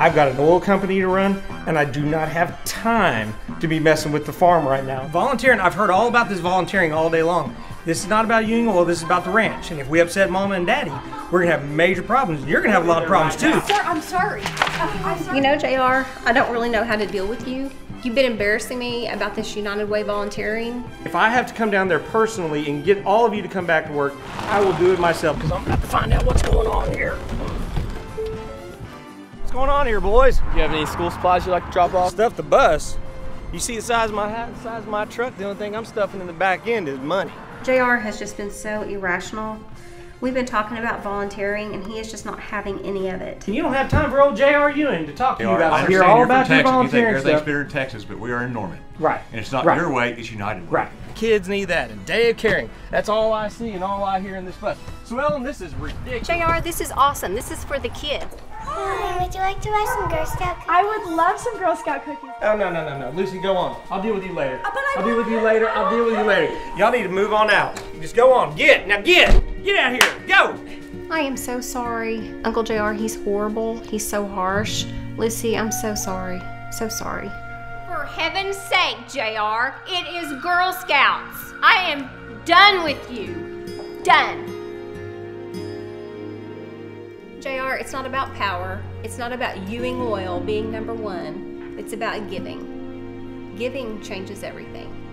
I've got an oil company to run, and I do not have time to be messing with the farm right now. Volunteering, I've heard all about this volunteering all day long. This is not about Ewing Oil, this is about the ranch. And if we upset mama and daddy, we're gonna have major problems. You're gonna have a lot of problems too. Sir, I'm sorry. I'm sorry. You know, JR, I don't really know how to deal with you. You've been embarrassing me about this United Way volunteering. If I have to come down there personally and get all of you to come back to work, I will do it myself because I'm about to find out what's going on here. What's going on here, boys? Do you have any school supplies you'd like to drop off? Stuff the bus. You see the size of my hat, the size of my truck. The only thing I'm stuffing in the back end is money. JR has just been so irrational. We've been talking about volunteering and he is just not having any of it. And you don't have time for old J.R. Ewing to talk to you I about. I hear all you're about your Texas. You think volunteering everything's stuff. better in Texas, but we are in Norman. Right. And it's not Right. your way, it's United Way. Right. Kids need that. A day of caring. That's all I see and all I hear in this bus. Sue Ellen, this is ridiculous. JR, this is awesome. This is for the kids. Hi, would you like to buy some Girl Scout cookies? I would love some Girl Scout cookies. Oh no no no no, Lucy, go on. I'll deal with you later. Uh, but I I'll deal with you later. I'll deal with you later. Y'all need to move on out. Just go on. Get now. Get. Get out here. Go. I am so sorry. Uncle JR, he's horrible. He's so harsh. Lucy, I'm so sorry. So sorry. For heaven's sake, JR, it is Girl Scouts. I am done with you. Done. JR, it's not about power. It's not about Ewing Oil being number one. It's about giving. Giving changes everything.